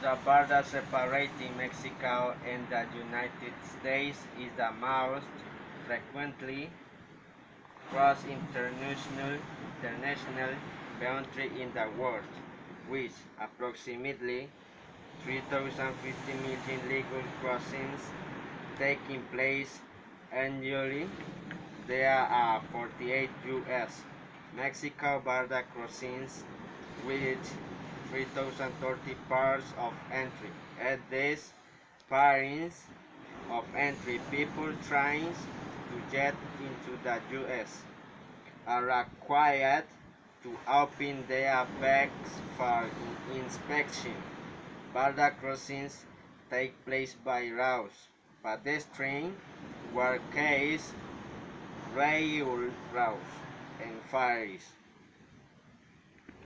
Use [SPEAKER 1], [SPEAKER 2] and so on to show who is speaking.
[SPEAKER 1] The border separating Mexico and the United States is the most frequently crossed international, international boundary in the world, with approximately 3,050 million legal crossings taking place annually. There are 48 U.S. Mexico border crossings with 3,030 ports of entry. At these points of entry, people trying to get into the U.S. are required to open their bags for inspection. Border crossings take place by roads, pedestrian rail railroads, and ferries.